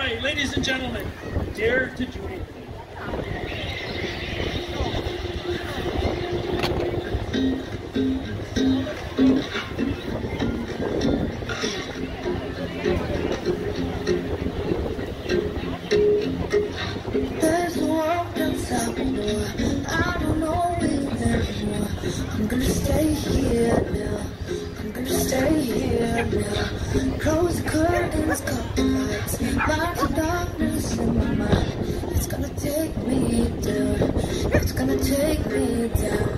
right, ladies and gentlemen, dare to join There's a world outside door. I don't know. I'm gonna stay here now. I'm gonna stay here now. Close the curtains, of darkness in my mind. It's gonna take me down. It's gonna take me down.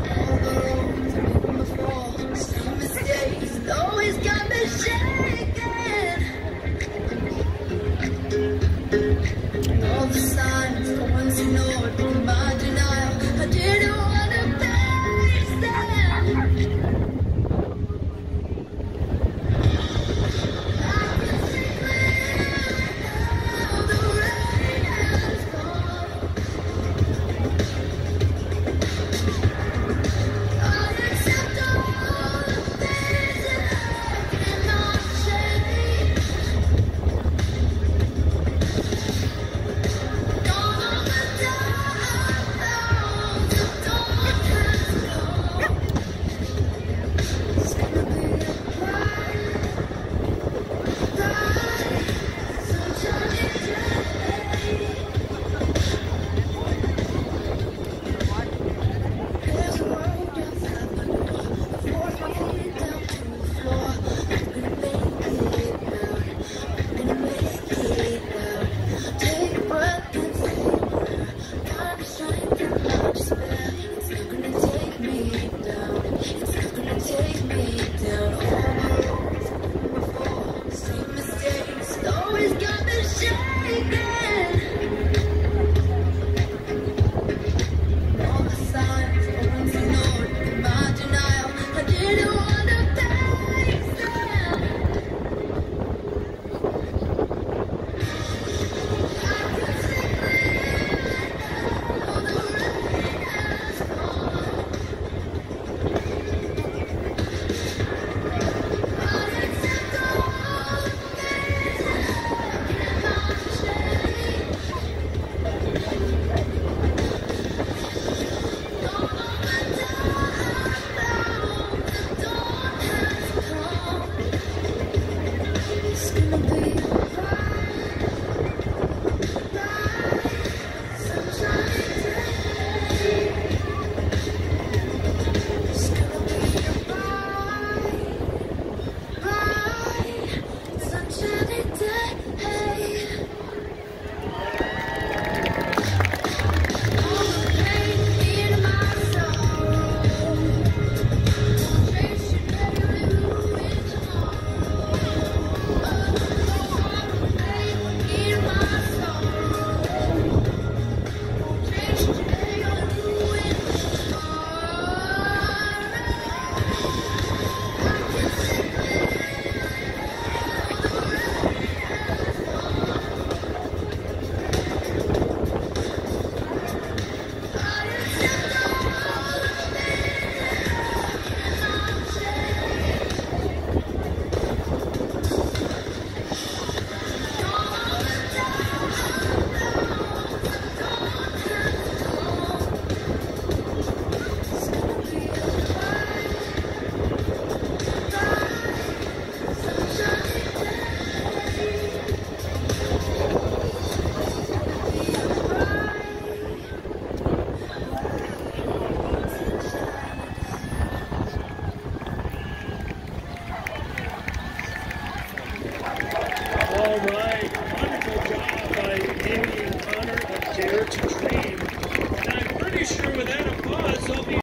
to train.